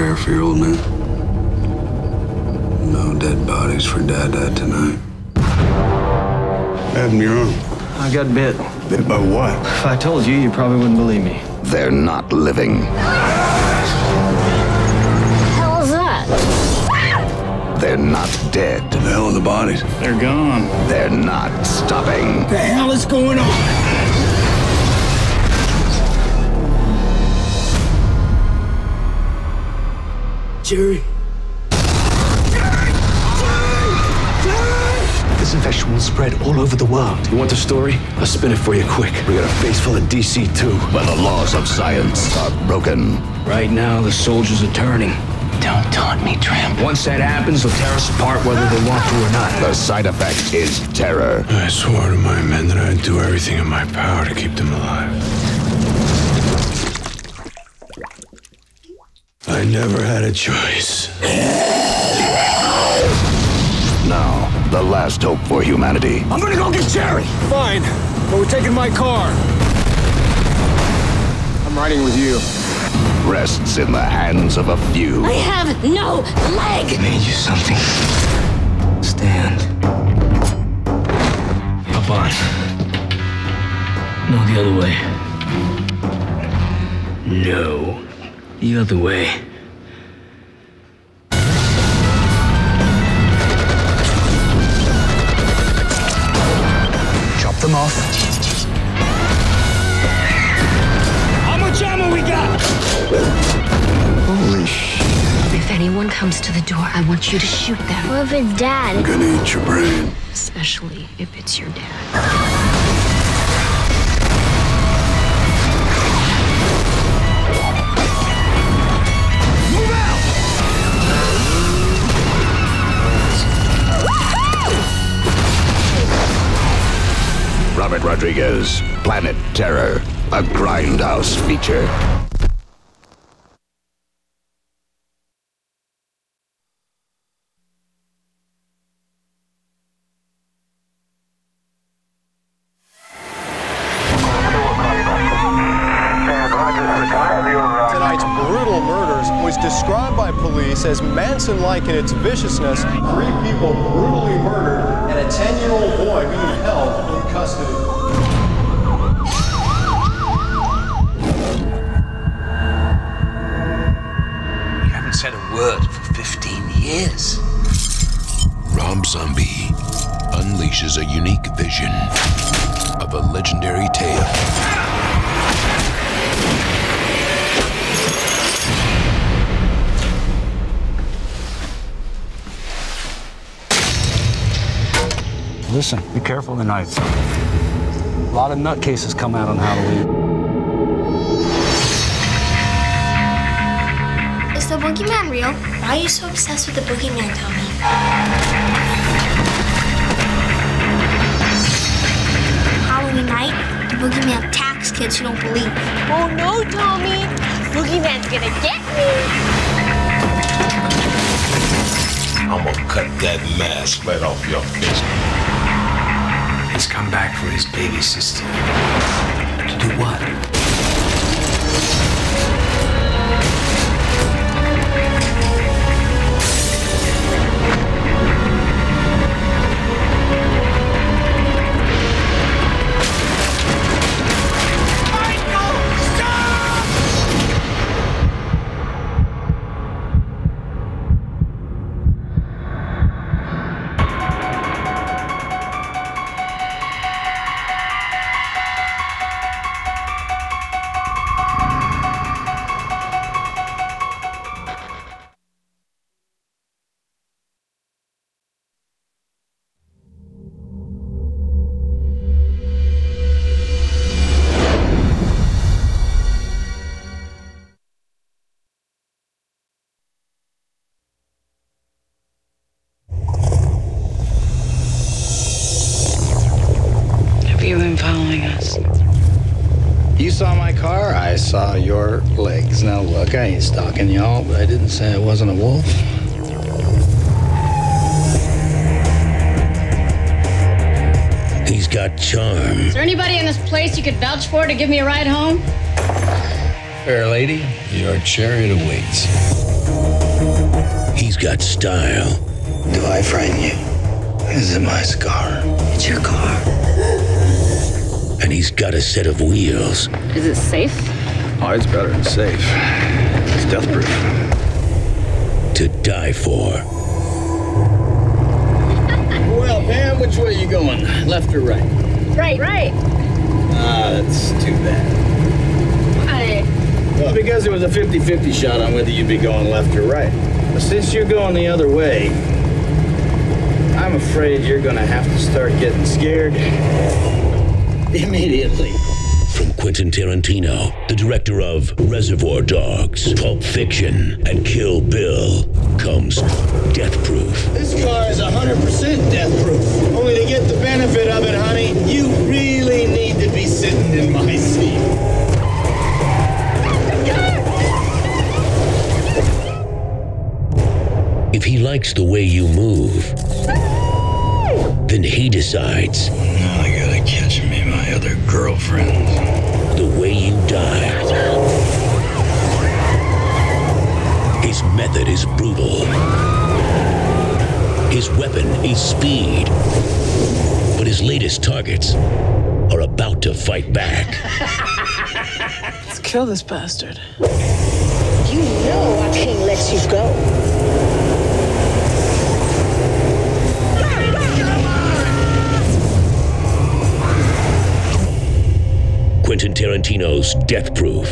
for your old man. No dead bodies for Dad dad tonight. Have your own. I got bit. Bit by what? If I told you, you probably wouldn't believe me. They're not living. hell is that? They're not dead. The hell are the bodies? They're gone. They're not stopping. The hell is going on? Cherry. This infection will spread all over the world. You want the story? I'll spin it for you quick. We got a face full of DC too. When the laws of science are broken, Right now, the soldiers are turning. Don't taunt me, Tramp. Once that happens, they'll tear us apart whether they want to or not. the side effect is terror. I swore to my men that I'd do everything in my power to keep them alive. I never had a choice. Now, the last hope for humanity I'm gonna go get Cherry. Fine, but we're taking my car. I'm riding with you. rests in the hands of a few. I have no leg! I made you something. Stand. Up on. No, the other way. No, the other way. Chop them off. How much ammo we got? Holy sh! If anyone comes to the door, I want you to shoot them. What if it's dad? Gonna eat your brain. Especially if it's your dad. Robert Rodriguez, Planet Terror, a grindhouse feature. Tonight's brutal murders was described by police as Manson-like in its viciousness. Three people brutally murdered and a 10-year-old boy being held in custody. You haven't said a word for 15 years. Rob Zombie unleashes a unique vision of a legendary tale. Listen, be careful tonight. A lot of nutcases come out on Halloween. Boogeyman real? Why are you so obsessed with the boogeyman, Tommy? Halloween night, the boogeyman attacks kids who don't believe. Oh no, Tommy! Boogeyman's gonna get me! I'm gonna cut that mask right off your face. He's come back for his baby sister. To do what? Saw your legs. Now look, I ain't stalking y'all, but I didn't say I wasn't a wolf. He's got charm. Is there anybody in this place you could vouch for to give me a ride home? Fair lady, Your chariot awaits. He's got style. Do I frighten you? Is it my scar? It's your car. And he's got a set of wheels. Is it safe? Oh, it's better than safe. It's death proof. To die for. Well, Pam, which way are you going? Left or right? Right, right. Ah, that's too bad. Why? Well, because it was a 50-50 shot on whether you'd be going left or right. But since you're going the other way, I'm afraid you're gonna have to start getting scared immediately. Quentin Tarantino, the director of Reservoir Dogs, Pulp Fiction, and Kill Bill, comes Death Proof. This car is 100% death proof. Only to get the benefit of it, honey, you really need to be sitting in my seat. If he likes the way you move, then he decides Now I gotta catch me my other girlfriend. The way you die. His method is brutal. His weapon is speed. But his latest targets are about to fight back. Let's kill this bastard. You know I can't let you go. Quentin Tarantino's Death Proof.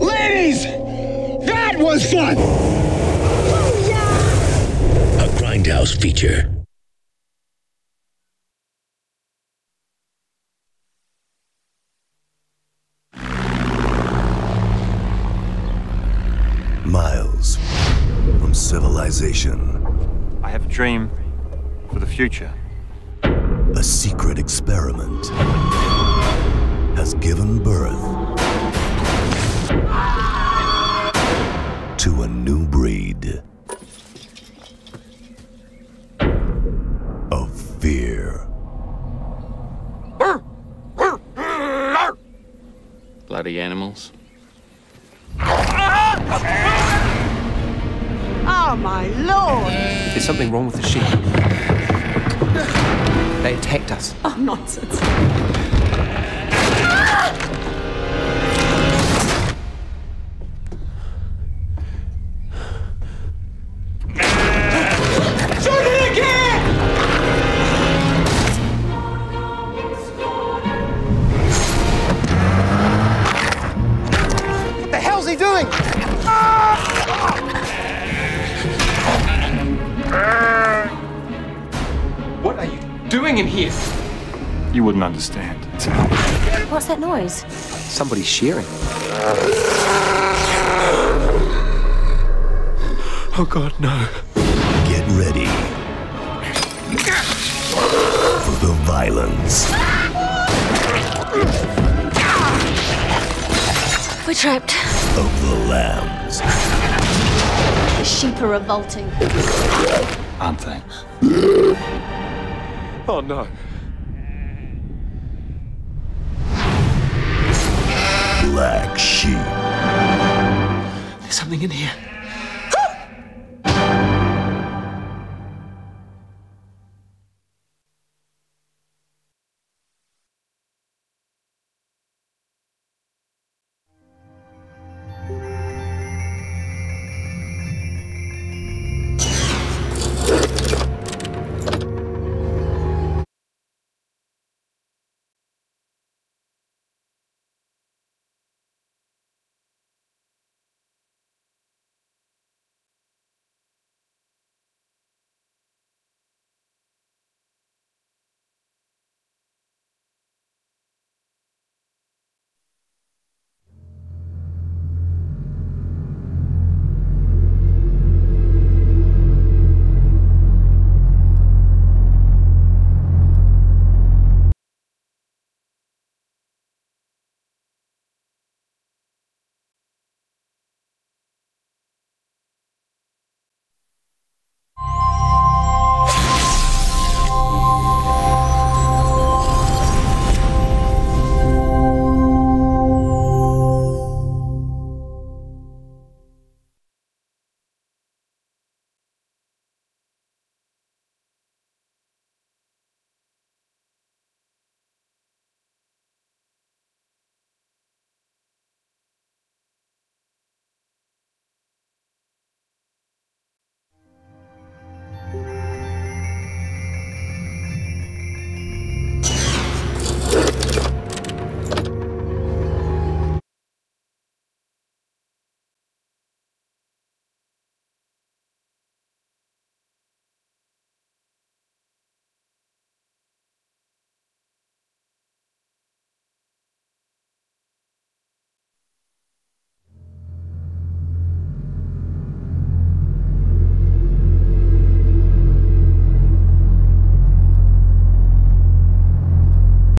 Ladies, that was fun. A Grindhouse feature. Miles from civilization. I have a dream for the future. A secret experiment has given birth to a new breed of fear. Bloody animals. Oh my lord! There's something wrong with the sheep. They attacked us. Oh, nonsense. What are you doing in here? You wouldn't understand. What's that noise? Somebody's shearing. Oh God, no. Get ready for the violence. We're trapped. Of the lambs. The sheep are revolting. Aren't they? Oh no. Black sheep. There's something in here.